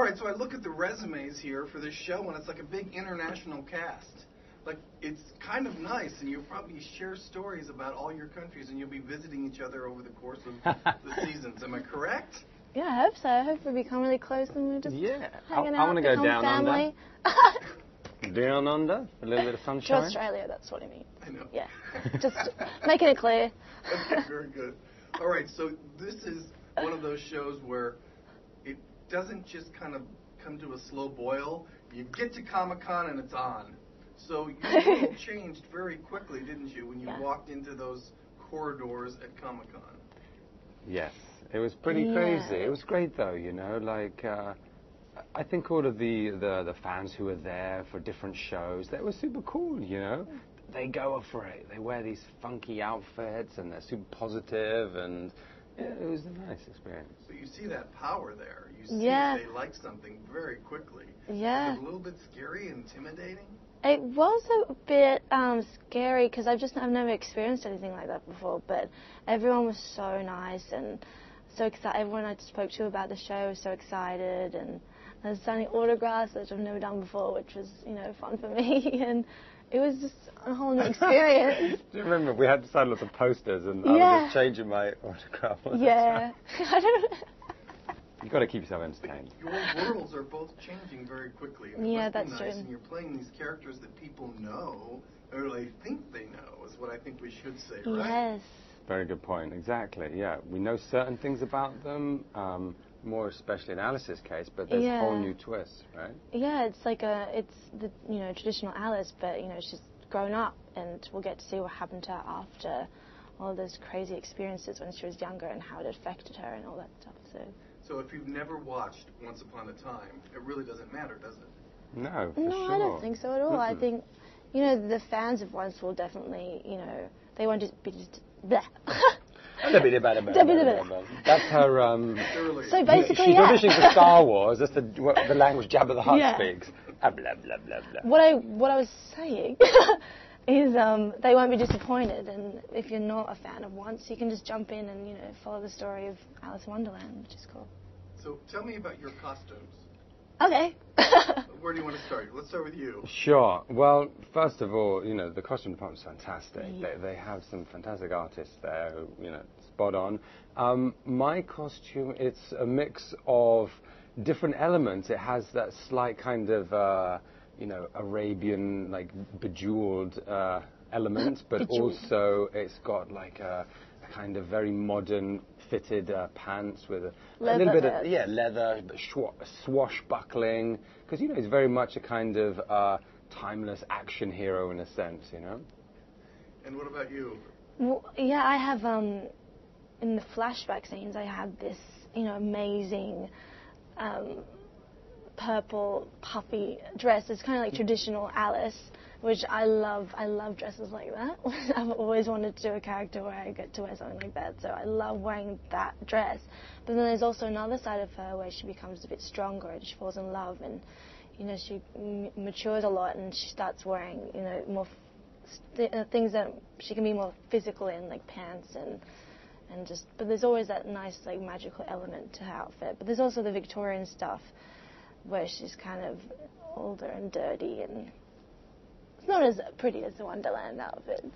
All right, so I look at the resumes here for this show, and it's like a big international cast. Like it's kind of nice, and you'll probably share stories about all your countries, and you'll be visiting each other over the course of the seasons. Am I correct? Yeah, I hope so. I hope we become really close and we're just Yeah, I, hanging I out. want to go down family. under. Down under, a little bit of sunshine. to sunshine. Australia, that's what I mean. I know. Yeah, just making it clear. Okay, very good. All right, so this is one of those shows where it doesn't just kind of come to a slow boil. You get to Comic Con and it's on. So your world changed very quickly, didn't you, when you Yeah. walked into those corridors at Comic Con? Yes, it was pretty Yeah. crazy. It was great though, you know. Like, uh, I think all of the, the the fans who were there for different shows, they were super cool, you know. They go for it. They wear these funky outfits and they're super positive, and yeah, it was a nice experience. But you see that power there. You see Yeah. that they like something very quickly. Yeah. Is a little bit scary, intimidating? It was a bit um, scary because I've just I've never experienced anything like that before. But everyone was so nice and so excited. Everyone I spoke to about the show was so excited, and I was signing autographs which I've never done before, which was you know fun for me. And it was just a whole new experience. Do you remember we had to sign lots of posters, and I was just changing my autograph. yeah, time. I don't. You've got to keep yourself entertained. Your worlds are both changing very quickly. And it Yeah, that's nice, true. And you're playing these characters that people know, or they think they know, is what I think we should say, right? Yes. Very good point. Exactly. Yeah, we know certain things about them, um, more especially in Alice's case, but there's a whole new twists, right? Yeah, it's like a it's the you know traditional Alice, but you know she's grown up, and we'll get to see what happened to her after all those crazy experiences when she was younger and how it affected her and all that stuff. So So if you've never watched Once Upon a Time, it really doesn't matter, does it? No, for no, sure. I don't think so at all. I think you know the fans of Once will definitely you know they won't just be just bleh. That's her. Um, so basically, she's yeah. auditioning for Star Wars. That's the what, the language Jabba the Hutt Yeah. speaks. Ah, blah blah blah blah. what I what I was saying is um, they won't be disappointed, and if you're not a fan of Once, you can just jump in and you know follow the story of Alice in Wonderland, which is cool. So tell me about your costumes. Okay. Where do you want to start? Let's start with you. Sure. Well, first of all, you know the costume department's fantastic. Yeah. They, they have some fantastic artists there, who, you know, spot on. Um, my costume, it's a mix of different elements. It has that slight kind of, uh, you know, Arabian, like bejeweled uh, element, but Bejeweled. also it's got like a, a kind of very modern fitted uh, pants with a, a little bit of yeah leather, but swashbuckling, because you know he's very much a kind of uh, timeless action hero in a sense, you know. And what about you? Well, yeah, I have um, in the flashback scenes, I had this you know amazing um, purple puffy dress. It's kind of like traditional Alice, which I love. I love dresses like that. I've always wanted to do a character where I get to wear something like that. So I love wearing that dress. But then there's also another side of her where she becomes a bit stronger and she falls in love and you know she m- matures a lot and she starts wearing you know more uh, things that she can be more physical in, like pants and and just. But there's always that nice like magical element to her outfit. But there's also the Victorian stuff, where she's kind of older and dirty and it's not as pretty as the Wonderland outfits.